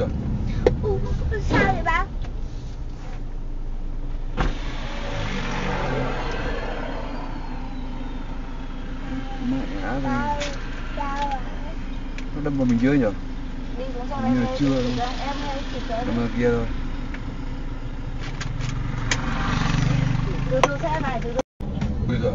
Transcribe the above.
rồi. Ủa, sao vậy ba mẹ ba nó đâm vào mình dưới nhỉ như là chưa đâu. đâm vào kia thôi. Từ từ xe này từ từ bây giờ